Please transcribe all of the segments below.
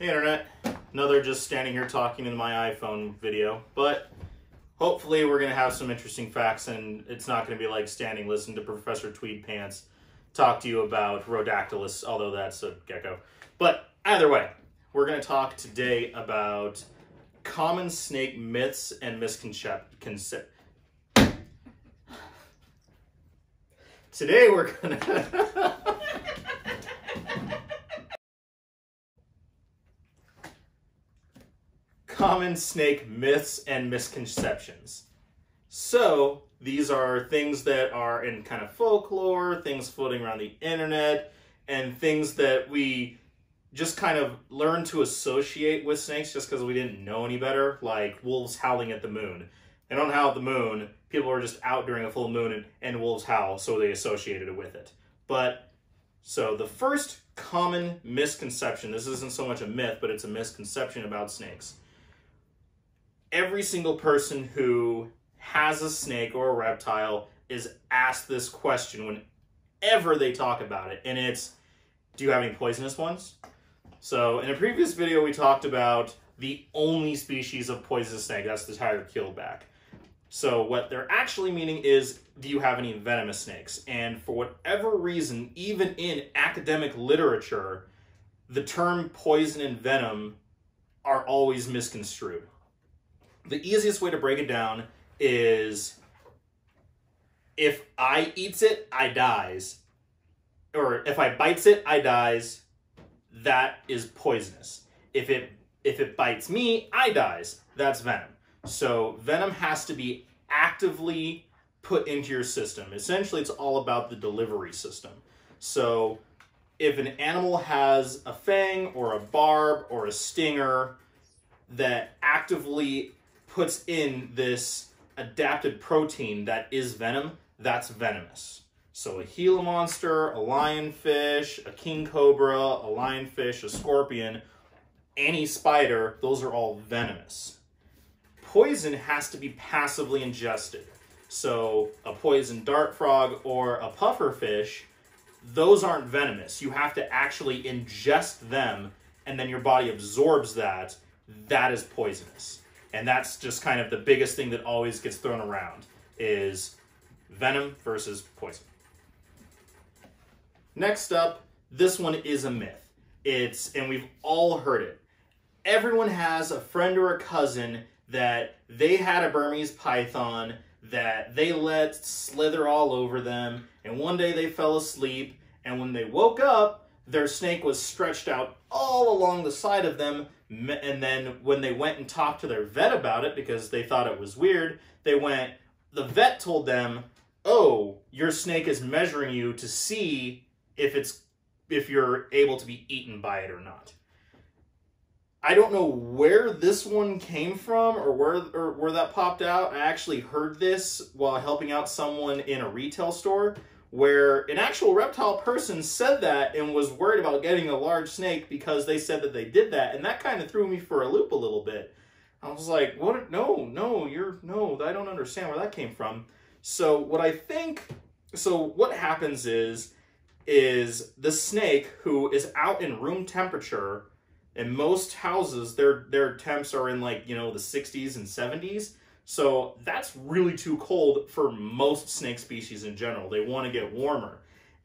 Hey internet, another just standing here talking in my iPhone video, but hopefully we're gonna have some interesting facts and it's not gonna be like standing listening to Professor Tweed Pants talk to you about Rhacodactylus, although that's a gecko. But either way, we're gonna talk today about common snake myths and misconceptions. Today we're gonna common snake myths and misconceptions. So, these are things that are in kind of folklore, things floating around the internet, and things that we just kind of learn to associate with snakes just because we didn't know any better, like wolves howling at the moon. They don't howl at the moon, people are just out during a full moon and, and wolves howl, so they associated it with it. But, so the first common misconception, this isn't so much a myth, but it's a misconception about snakes every single person who has a snake or a reptile is asked this question whenever they talk about it. And it's, do you have any poisonous ones? So in a previous video, we talked about the only species of poisonous snake, that's the tiger keelback. So what they're actually meaning is, do you have any venomous snakes? And for whatever reason, even in academic literature, the term poison and venom are always misconstrued the easiest way to break it down is if I eats it, I dies. Or if I bites it, I dies. That is poisonous. If it if it bites me, I dies. That's venom. So venom has to be actively put into your system. Essentially, it's all about the delivery system. So if an animal has a fang or a barb or a stinger that actively puts in this adapted protein that is venom, that's venomous. So a Gila monster, a lionfish, a king cobra, a lionfish, a scorpion, any spider, those are all venomous. Poison has to be passively ingested. So a poison dart frog or a puffer fish, those aren't venomous. You have to actually ingest them and then your body absorbs that. That is poisonous and that's just kind of the biggest thing that always gets thrown around is venom versus poison. Next up, this one is a myth. It's and we've all heard it. Everyone has a friend or a cousin that they had a Burmese python that they let slither all over them and one day they fell asleep and when they woke up their snake was stretched out all along the side of them and then when they went and talked to their vet about it because they thought it was weird, they went, the vet told them, "Oh, your snake is measuring you to see if it's if you're able to be eaten by it or not." I don't know where this one came from or where or where that popped out. I actually heard this while helping out someone in a retail store where an actual reptile person said that and was worried about getting a large snake because they said that they did that and that kind of threw me for a loop a little bit. I was like what no no you're no i don't understand where that came from. So what i think so what happens is is the snake who is out in room temperature in most houses their their temps are in like you know the 60s and 70s so that's really too cold for most snake species in general. They want to get warmer.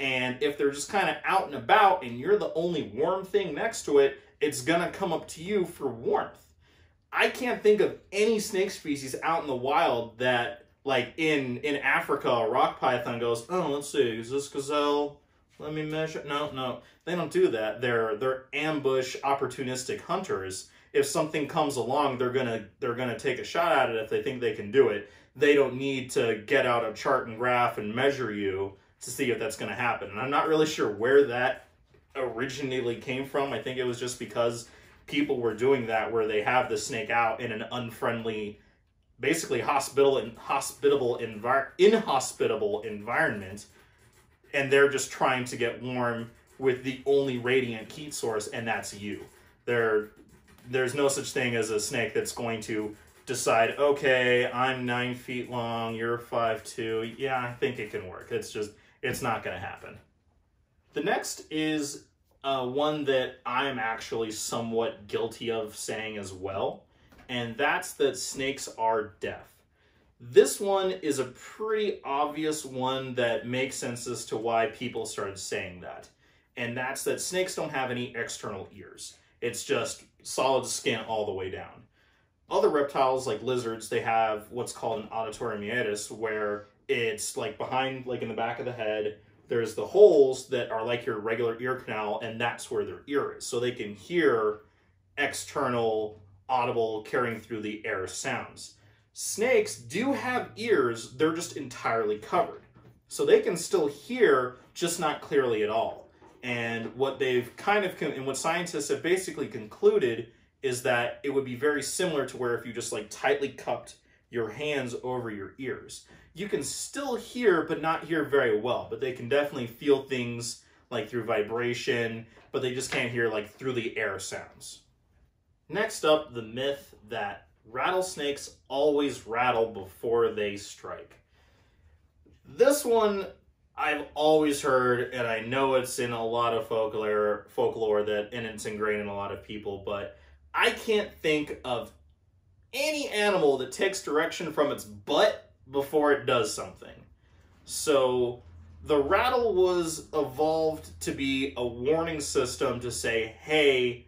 And if they're just kind of out and about and you're the only warm thing next to it, it's going to come up to you for warmth. I can't think of any snake species out in the wild that, like in, in Africa, a rock python goes, oh, let's see, is this gazelle? Let me measure. No, no, they don't do that. They're, they're ambush opportunistic hunters if something comes along, they're gonna they're gonna take a shot at it if they think they can do it. They don't need to get out a chart and graph and measure you to see if that's gonna happen. And I'm not really sure where that originally came from. I think it was just because people were doing that where they have the snake out in an unfriendly basically hospital and hospitable envir- inhospitable environment and they're just trying to get warm with the only radiant heat source and that's you they're there's no such thing as a snake that's going to decide, okay, I'm nine feet long, you're five two. Yeah, I think it can work. It's just, it's not going to happen. The next is uh, one that I'm actually somewhat guilty of saying as well, and that's that snakes are deaf. This one is a pretty obvious one that makes sense as to why people started saying that. And that's that snakes don't have any external ears. It's just solid skin all the way down. Other reptiles like lizards, they have what's called an auditory meatus where it's like behind like in the back of the head, there's the holes that are like your regular ear canal and that's where their ear is. So they can hear external audible carrying through the air sounds. Snakes do have ears, they're just entirely covered. So they can still hear, just not clearly at all. And what they've kind of, and what scientists have basically concluded is that it would be very similar to where if you just like tightly cupped your hands over your ears. You can still hear, but not hear very well, but they can definitely feel things like through vibration, but they just can't hear like through the air sounds. Next up, the myth that rattlesnakes always rattle before they strike. This one I've always heard, and I know it's in a lot of folklore, folklore that, and it's ingrained in a lot of people, but I can't think of any animal that takes direction from its butt before it does something. So the rattle was evolved to be a warning system to say, hey,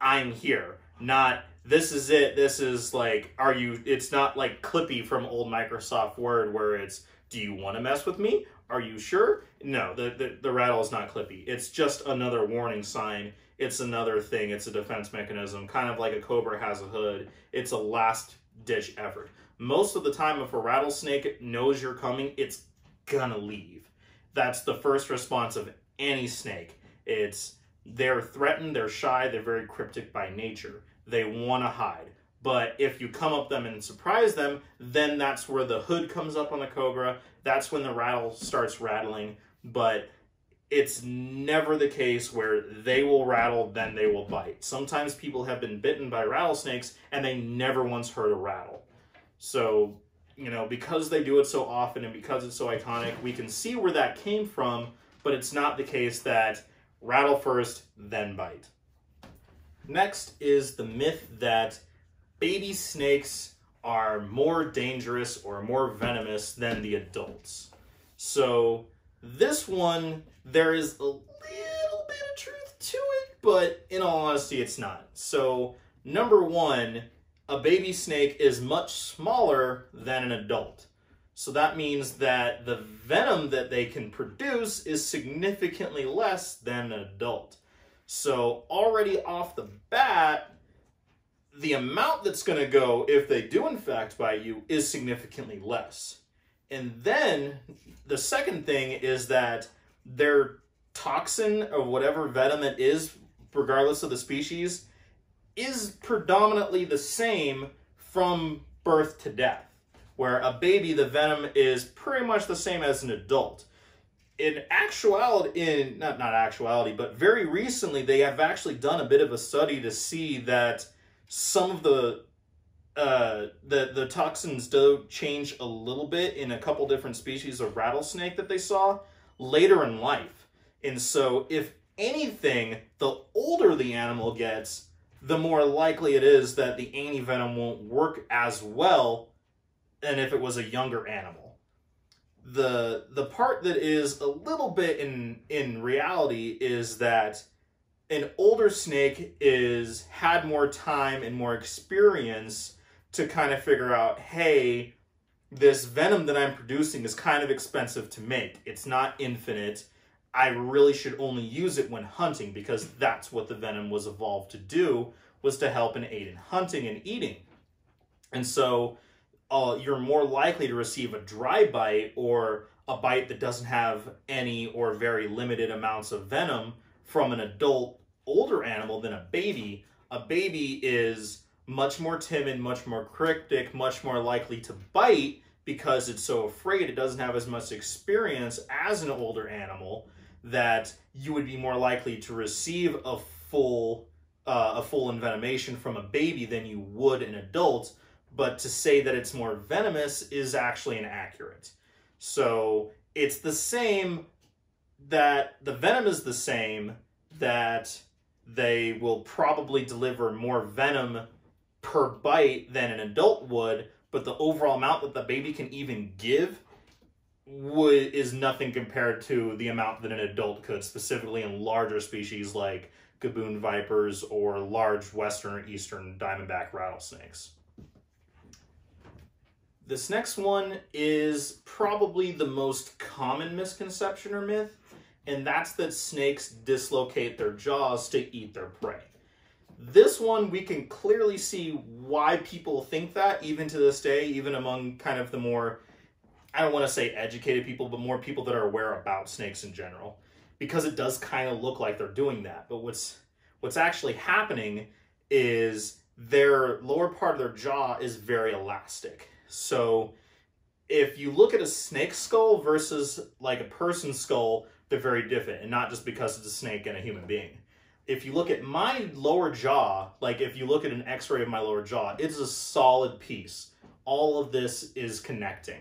I'm here. Not this is it. This is like, are you, it's not like Clippy from old Microsoft Word where it's, do you want to mess with me? Are you sure? No, the, the, the rattle is not Clippy. It's just another warning sign. It's another thing. It's a defense mechanism, kind of like a cobra has a hood. It's a last ditch effort. Most of the time, if a rattlesnake knows you're coming, it's gonna leave. That's the first response of any snake. It's they're threatened, they're shy, they're very cryptic by nature they want to hide. But if you come up them and surprise them, then that's where the hood comes up on the cobra. That's when the rattle starts rattling. But it's never the case where they will rattle, then they will bite. Sometimes people have been bitten by rattlesnakes and they never once heard a rattle. So, you know, because they do it so often and because it's so iconic, we can see where that came from, but it's not the case that rattle first, then bite. Next is the myth that baby snakes are more dangerous or more venomous than the adults. So this one, there is a little bit of truth to it, but in all honesty, it's not. So number one, a baby snake is much smaller than an adult. So that means that the venom that they can produce is significantly less than an adult. So already off the bat, the amount that's going to go if they do in fact bite you is significantly less. And then the second thing is that their toxin or whatever venom it is, regardless of the species, is predominantly the same from birth to death. Where a baby, the venom is pretty much the same as an adult in actuality, in not not actuality, but very recently, they have actually done a bit of a study to see that some of the uh, the the toxins do change a little bit in a couple different species of rattlesnake that they saw later in life. And so, if anything, the older the animal gets, the more likely it is that the antivenom won't work as well than if it was a younger animal the the part that is a little bit in in reality is that an older snake is had more time and more experience to kind of figure out hey this venom that i'm producing is kind of expensive to make. It's not infinite. I really should only use it when hunting because that's what the venom was evolved to do was to help and aid in hunting and eating. And so uh, you're more likely to receive a dry bite or a bite that doesn't have any or very limited amounts of venom from an adult older animal than a baby. A baby is much more timid, much more cryptic, much more likely to bite because it's so afraid it doesn't have as much experience as an older animal that you would be more likely to receive a full uh, a full envenomation from a baby than you would an adult but to say that it's more venomous is actually inaccurate. So it's the same that the venom is the same, that they will probably deliver more venom per bite than an adult would, but the overall amount that the baby can even give would is nothing compared to the amount that an adult could, specifically in larger species like gaboon vipers or large western or eastern diamondback rattlesnakes. This next one is probably the most common misconception or myth, and that's that snakes dislocate their jaws to eat their prey. This one, we can clearly see why people think that, even to this day, even among kind of the more, I don't want to say educated people, but more people that are aware about snakes in general. Because it does kind of look like they're doing that. But what's what's actually happening is their lower part of their jaw is very elastic. So if you look at a snake skull versus like a person skull, they're very different, and not just because it's a snake and a human being if you look at my lower jaw, like if you look at an x-ray of my lower jaw, it's a solid piece. All of this is connecting.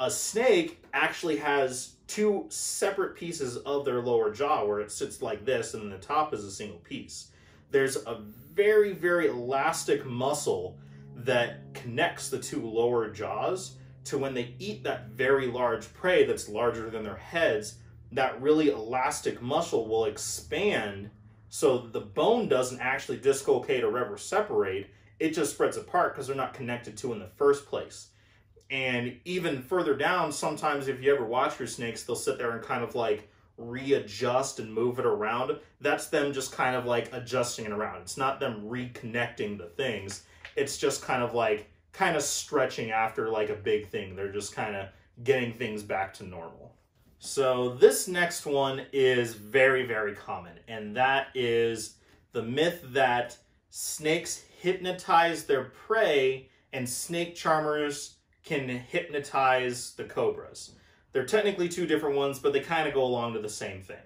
A snake actually has two separate pieces of their lower jaw where it sits like this and the top is a single piece. There's a very, very elastic muscle that connects the two lower jaws to when they eat that very large prey that's larger than their heads, that really elastic muscle will expand so the bone doesn't actually dislocate or ever separate. It just spreads apart because they're not connected to in the first place. And even further down, sometimes if you ever watch your snakes, they'll sit there and kind of like readjust and move it around. That's them just kind of like adjusting it around. It's not them reconnecting the things. It's just kind of like kind of stretching after like a big thing. They're just kind of getting things back to normal. So this next one is very, very common, and that is the myth that snakes hypnotize their prey and snake charmers can hypnotize the cobras. They're technically two different ones, but they kind of go along to the same thing.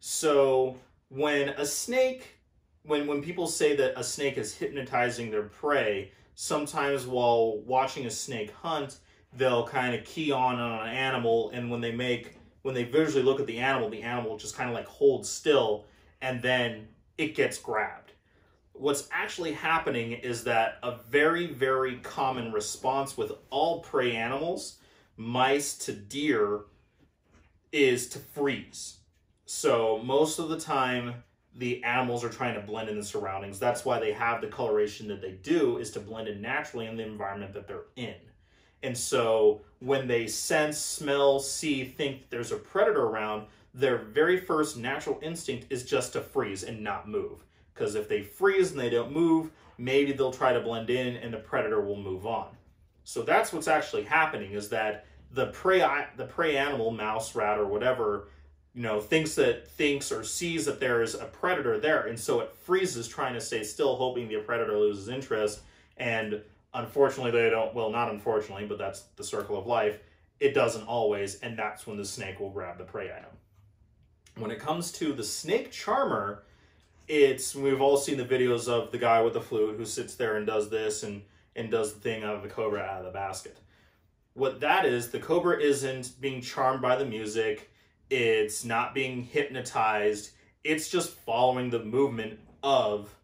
So when a snake, when, when people say that a snake is hypnotizing their prey, sometimes while watching a snake hunt, they'll kind of key on on an animal, and when they make when they visually look at the animal, the animal just kind of like holds still and then it gets grabbed. What's actually happening is that a very, very common response with all prey animals, mice to deer, is to freeze. So most of the time, the animals are trying to blend in the surroundings. That's why they have the coloration that they do, is to blend in naturally in the environment that they're in. And so when they sense, smell, see, think there's a predator around, their very first natural instinct is just to freeze and not move. Because if they freeze and they don't move, maybe they'll try to blend in and the predator will move on. So that's what's actually happening is that the prey the prey animal, mouse, rat, or whatever, you know, thinks that thinks or sees that there is a predator there, and so it freezes, trying to stay still, hoping the predator loses interest, and Unfortunately, they don't, well, not unfortunately, but that's the circle of life. It doesn't always, and that's when the snake will grab the prey item. When it comes to the snake charmer, it's, we've all seen the videos of the guy with the flute who sits there and does this and, and does the thing out of the cobra out of the basket. What that is, the cobra isn't being charmed by the music, it's not being hypnotized, it's just following the movement of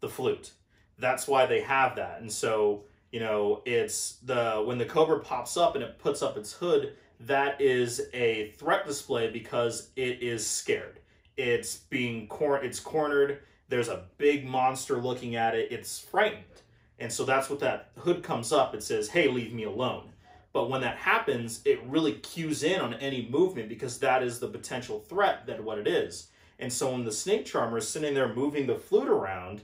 the flute. That's why they have that. And so you know, it's the when the cobra pops up and it puts up its hood, that is a threat display because it is scared. It's being cor- it's cornered. There's a big monster looking at it. It's frightened. And so that's what that hood comes up. It says, "Hey, leave me alone." But when that happens, it really cues in on any movement because that is the potential threat that what it is. And so when the snake charmer is sitting there moving the flute around,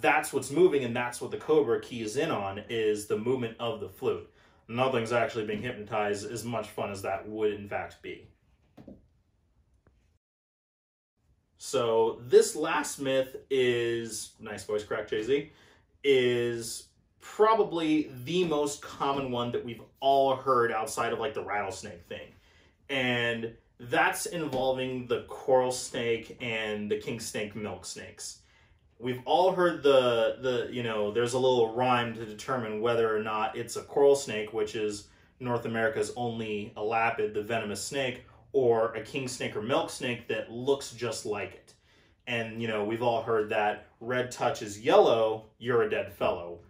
that's what's moving and that's what the cobra keys in on is the movement of the flute. Nothing's actually being hypnotized as much fun as that would in fact be. So this last myth is nice voice crack jay-z is probably the most common one that we've all heard outside of like the rattlesnake thing. And that's involving the coral snake and the king snake milk snakes we've all heard the the you know there's a little rhyme to determine whether or not it's a coral snake which is north america's only elapid the venomous snake or a king snake or milk snake that looks just like it And, you know, we've all heard that red touches yellow, you're a dead fellow.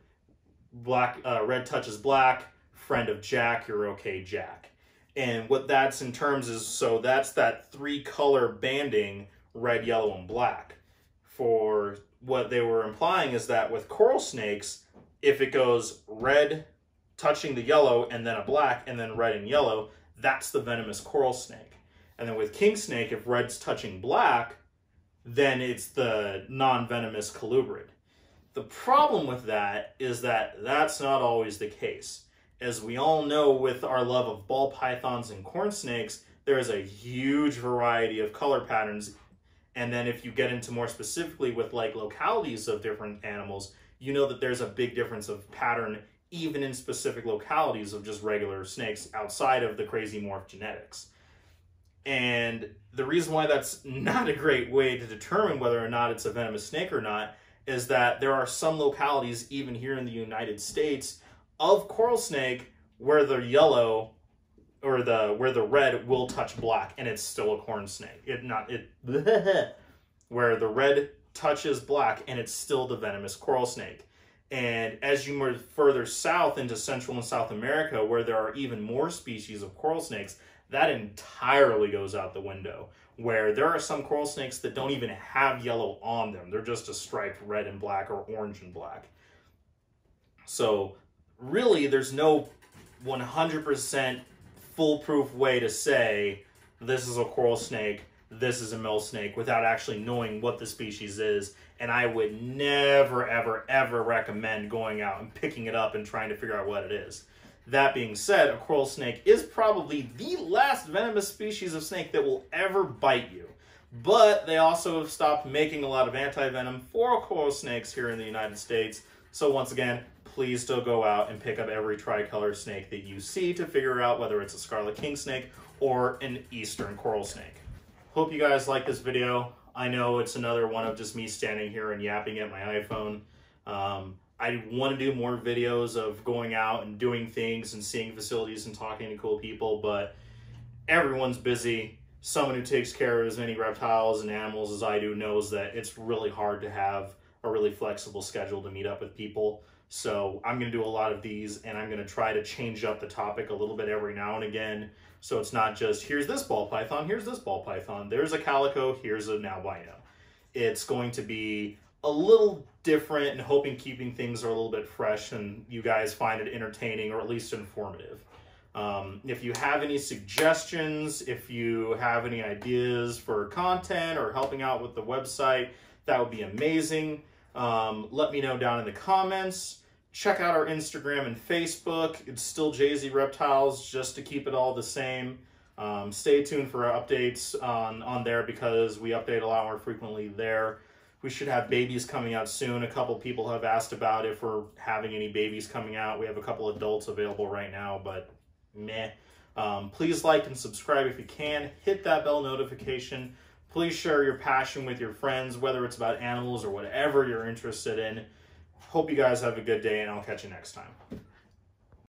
Black, uh, red touches black, friend of Jack, you're okay, Jack. And what that's in terms is so that's that three color banding red, yellow, and black. For what they were implying is that with coral snakes, if it goes red touching the yellow and then a black and then red and yellow, that's the venomous coral snake. And then with king snake, if red's touching black, then it's the non-venomous colubrid. The problem with that is that that's not always the case. As we all know with our love of ball pythons and corn snakes, there is a huge variety of color patterns. And then if you get into more specifically with like localities of different animals, you know that there's a big difference of pattern even in specific localities of just regular snakes outside of the crazy morph genetics. And the reason why that's not a great way to determine whether or not it's a venomous snake or not is that there are some localities, even here in the United States, of coral snake where they're yellow or the where the red will touch black and it's still a corn snake. It not it where the red touches black and it's still the venomous coral snake. And as you move further south into Central and South America, where there are even more species of coral snakes, that entirely goes out the window. Where there are some coral snakes that don't even have yellow on them, they're just a striped red and black or orange and black. So, really, there's no 100% foolproof way to say this is a coral snake, this is a milk snake, without actually knowing what the species is and I would never, ever, ever recommend going out and picking it up and trying to figure out what it is. That being said, a coral snake is probably the last venomous species of snake that will ever bite you. But they also have stopped making a lot of anti-venom for coral snakes here in the United States. So once again, please still go out and pick up every tricolor snake that you see to figure out whether it's a scarlet king snake or an eastern coral snake. Hope you guys like this video. I know it's another one of just me standing here and yapping at my iPhone. Um, I want to do more videos of going out and doing things and seeing facilities and talking to cool people, but everyone's busy. Someone who takes care of as many reptiles and animals as I do knows that it's really hard to have a really flexible schedule to meet up with people. So I'm going to do a lot of these and I'm going to try to change up the topic a little bit every now and again so it's not just, here's this ball python, here's this ball python, there's a calico, here's a now albino. It's going to be a little different and hoping keeping things are a little bit fresh and you guys find it entertaining or at least informative. Um, if you have any suggestions, if you have any ideas for content or helping out with the website, that would be amazing. Um, let me know down in the comments check out our Instagram and Facebook. It's still JZ Reptiles, just to keep it all the same. Um, stay tuned for updates on, on there because we update a lot more frequently there. We should have babies coming out soon. A couple people have asked about if we're having any babies coming out. We have a couple adults available right now, but meh. Um, please like and subscribe if you can. Hit that bell notification. Please share your passion with your friends, whether it's about animals or whatever you're interested in. Hope you guys have a good day, and I'll catch you next time.